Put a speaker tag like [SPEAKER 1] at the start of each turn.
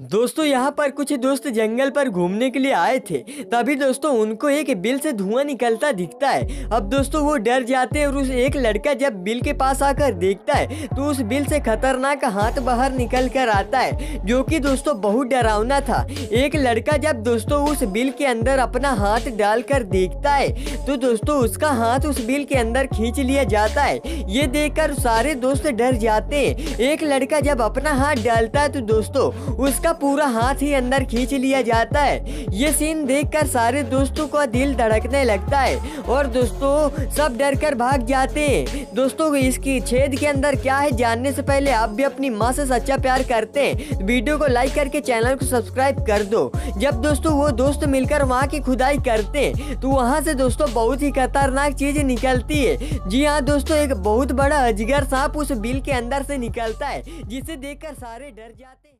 [SPEAKER 1] दोस्तों, यहाँ पर कुछ दोस्त जंगल पर घूमने के लिए आए थे। तभी दोस्तों, उनको एक बिल से धुआँ निकलता दिखता है। अब दोस्तों, वो डर जाते हैं और उस एक लड़का जब बिल के पास आकर देखता है तो उस बिल से खतरनाक हाथ बाहर निकल कर आता है, जो कि दोस्तों बहुत डरावना था। एक लड़का जब दोस्तों, उस बिल के अंदर अपना हाथ डालकर देखता है तो दोस्तों, उसका हाथ उस बिल के अंदर खींच लिया जाता है। ये देखकर सारे दोस्त डर जाते हैं। एक लड़का जब अपना हाथ डालता है तो दोस्तों, उसका उसका पूरा हाथ ही अंदर खींच लिया जाता है। ये सीन देखकर सारे दोस्तों का दिल धड़कने लगता है और दोस्तों सब डर कर भाग जाते हैं। दोस्तों, इसकी छेद के अंदर क्या है जानने से पहले आप भी अपनी माँ से सच्चा प्यार करते हैं। वीडियो को लाइक करके चैनल को सब्सक्राइब कर दो। जब दोस्तों वो दोस्त मिलकर वहाँ की खुदाई करते हैं तो वहाँ से दोस्तों बहुत ही खतरनाक चीज़ निकलती है। जी हाँ दोस्तों, एक बहुत बड़ा अजगर सांप उस बिल के अंदर से निकलता है, जिसे देखकर सारे डर जाते हैं।